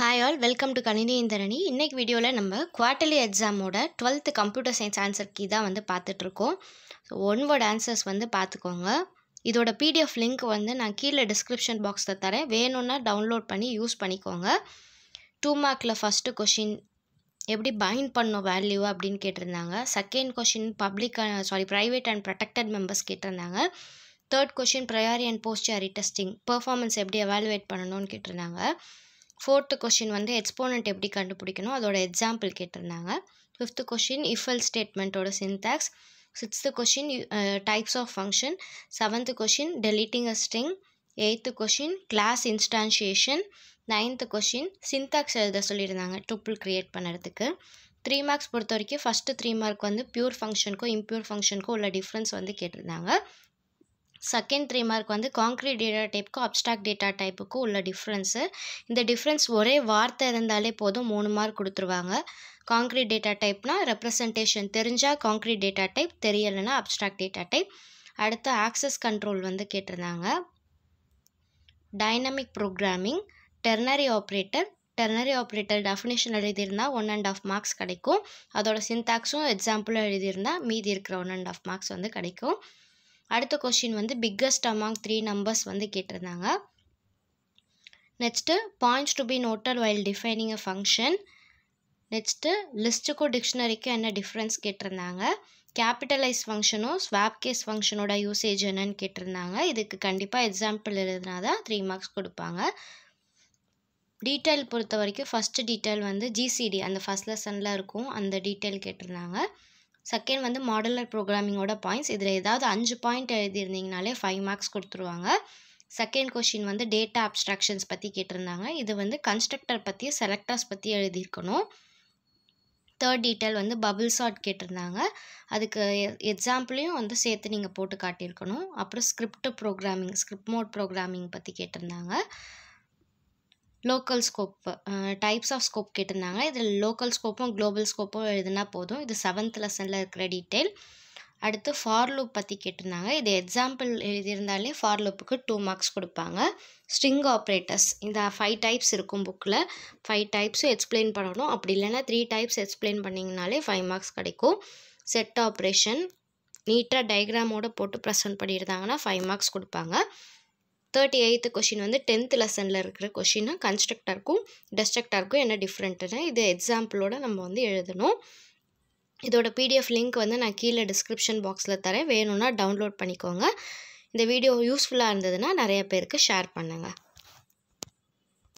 Hi all welcome to கணினி இந்திரணி இன்றைக்கு வீடியோவில் நம்ம quarterly எக்ஸாமோட twelfth computer science answer key தான் வந்து பார்த்துட்ருக்கோம். ஸோ ஒன் வேர்ட் ஆன்சர்ஸ் வந்து பார்த்துக்கோங்க. இதோட பிடிஎஃப் லிங்க் வந்து நான் கீழே டிஸ்கிரிப்ஷன் பாக்ஸில் தரேன். வேணும்னா டவுன்லோட் பண்ணி யூஸ் பண்ணிக்கோங்க. டூ மார்க்கில் ஃபஸ்ட்டு கொஷின் எப்படி பைண்ட் பண்ணும் வேல்யூ அப்படின்னு கேட்டிருந்தாங்க. Second question public sorry private and protected members கேட்டிருந்தாங்க. Third question priori and posteriori testing performance எப்படி எவாலுவேட் பண்ணணும்னு கேட்டிருந்தாங்க. ஃபோர்த்து கொஷின் வந்து எக்ஸ்போனண்ட் எப்படி கண்டுபிடிக்கணும்? அதோட எக்ஸாம்பிள் கேட்டிருந்தாங்க. Fifth question if else ஸ்டேட்மெண்ட்டோட syntax sixth question types of function seventh question deleting a string eighth question class instantiation ninth question syntax எழுத சொல்லியிருந்தாங்க ட்ரிப்பிள் க்ரியேட் பண்ணுறதுக்கு. த்ரீ மார்க்ஸ் பொறுத்த வரைக்கும் ஃபஸ்ட்டு த்ரீ மார்க் வந்து பியூர் ஃபங்க்ஷனுக்கும் இம்ப்யூர் ஃபங்க்ஷனுக்கும் உள்ள டிஃப்ரென்ஸ் வந்து கேட்டிருந்தாங்க. செகண்ட் த்ரீ மார்க் வந்து காங்க்ரீட் டேட்டா டைப்புக்கும் அப்டாக்ட் டேட்டா டைப்புக்கும் உள்ள டிஃப்ரென்ஸு இந்த டிஃப்ரென்ஸ் ஒரே வார்த்தை இருந்தாலே போதும் மூணு மார்க் கொடுத்துருவாங்க. காங்க்ரீட் டேட்டா டைப்னா ரெப்ரசன்டேஷன் தெரிஞ்சால் காங்க்ரீட் டேட்டா டைப் தெரியலைன்னா அப்டாக்ட் டேட்டா டைப் அடுத்து ஆக்சஸ் கண்ட்ரோல் வந்து கேட்டிருந்தாங்க. Dynamic programming ternary operator ternary operator definition எழுதியிருந்தால் one and half marks கிடைக்கும். அதோட சின்டாக்ஸும் எக்ஸாம்பிளும் எழுதியிருந்தால் மீதி இருக்கிற ஒன் அண்ட் ஆஃப் மார்க்ஸ் வந்து கிடைக்கும். அடுத்த கொஷின் வந்து பிக்கஸ்ட் அமாங் த்ரீ நம்பர்ஸ் வந்து கேட்டிருந்தாங்க. Next points to be noted while defining a function next லிஸ்ட்டுக்கும் டிக்ஷனரிக்கும் என்ன டிஃப்ரென்ஸ் கேட்டிருந்தாங்க? கேபிட்டலைஸ் ஃபங்க்ஷனும் ஸ்வாப் கேஸ் ஃபங்க்ஷனோட யூசேஜ் என்னன்னு கேட்டிருந்தாங்க. இதுக்கு கண்டிப்பாக எக்ஸாம்பிள் எழுதுனா தான் த்ரீ மார்க்ஸ் கொடுப்பாங்க. டீட்டெயில் பொறுத்த வரைக்கும் ஃபஸ்ட்டு டீட்டெயில் வந்து ஜிசிடி அந்த ஃபஸ்ட் லெசனில் இருக்கும். அந்த டீட்டெயில் கேட்டிருந்தாங்க. செகண்ட் வந்து மாடலர் ப்ரோக்ராமிங்கோட பாயிண்ட்ஸ் இதில் ஏதாவது அஞ்சு பாயிண்ட் எழுதியிருந்தீங்கனாலே ஃபைவ் மார்க்ஸ் கொடுத்துருவாங்க. செகண்ட் கொஷின் வந்து டேட்டா அப்ஸ்ட்ராக்ஷன்ஸ் பற்றி கேட்டிருந்தாங்க. இது வந்து கன்ஸ்ட்ரக்டர் பற்றி செலக்டர்ஸ் பற்றி எழுதியிருக்கணும். தேர்ட் டீட்டெயில் வந்து பபிள் சாட் கேட்டிருந்தாங்க. அதுக்கு எக்ஸாம்பிளையும் வந்து சேர்த்து நீங்கள் போட்டு காட்டியிருக்கணும். அப்புறம் script programming script mode programming பற்றி கேட்டிருந்தாங்க. Local scope types of scope கேட்டிருந்தாங்க. இதில் லோக்கல் ஸ்கோப்பும் குளோபல் ஸ்கோப்பும் எழுதுனா போதும். இது செவன்த் லெசனில் இருக்கிற டீட்டெயில். அடுத்து ஃபார் லூப் பற்றி கேட்டிருந்தாங்க. இது எக்ஸாம்பிள் எழுதியிருந்தாலே ஃபார் லூப்புக்கு டூ மார்க்ஸ் கொடுப்பாங்க. ஸ்ட்ரிங் ஆப்ரேட்டர்ஸ் இந்த ஃபைவ் டைப்ஸ் இருக்கும் புக்கில். ஃபைவ் டைப்ஸும் எக்ஸ்பிளைன் பண்ணணும். அப்படி இல்லைன்னா த்ரீ டைப்ஸ் எக்ஸ்பிளைன் பண்ணிங்கனாலே ஃபைவ் மார்க்ஸ் கிடைக்கும். செட் ஆப்ரேஷன் நீட்டாக டயக்ராமோடு போட்டு ப்ரெசென்ட் பண்ணியிருந்தாங்கன்னா ஃபைவ் மார்க்ஸ் கொடுப்பாங்க. தேர்ட்டி எயித்து கொஷின் வந்து டென்த் லெசனில் இருக்கிற கொஷின் கன்ஸ்ட்ரக்டருக்கும் டெஸ்ட்ரக்டருக்கும் என்ன டிஃப்ரெண்ட்டுன்னு இது எக்ஸாம்பிளோட நம்ம வந்து எழுதணும். இதோட பிடிஎஃப் லிங்க் வந்து நான் கீழே டிஸ்கிரிப்ஷன் பாக்ஸில் தரேன். வேணும்னா டவுன்லோட் பண்ணிக்கோங்க. இந்த வீடியோ யூஸ்ஃபுல்லாக இருந்ததுன்னா நிறைய பேருக்கு ஷேர் பண்ணுங்கள்